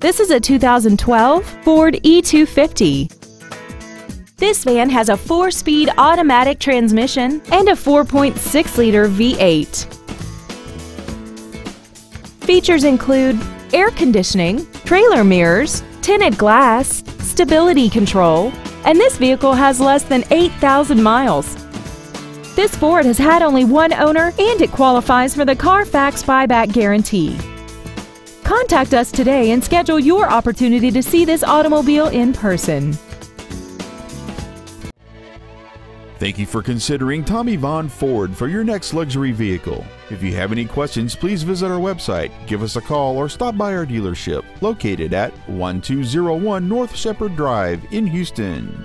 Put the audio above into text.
This is a 2012 Ford E250. This van has a four-speed automatic transmission and a 4.6-liter V8. Features include air conditioning, trailer mirrors, tinted glass, stability control, and this vehicle has less than 8,000 miles. This Ford has had only one owner and it qualifies for the Carfax buyback guarantee. Contact us today and schedule your opportunity to see this automobile in person. Thank you for considering Tommie Vaughn Ford for your next luxury vehicle. If you have any questions, please visit our website, give us a call, or stop by our dealership located at 1201 North Shepherd Drive in Houston.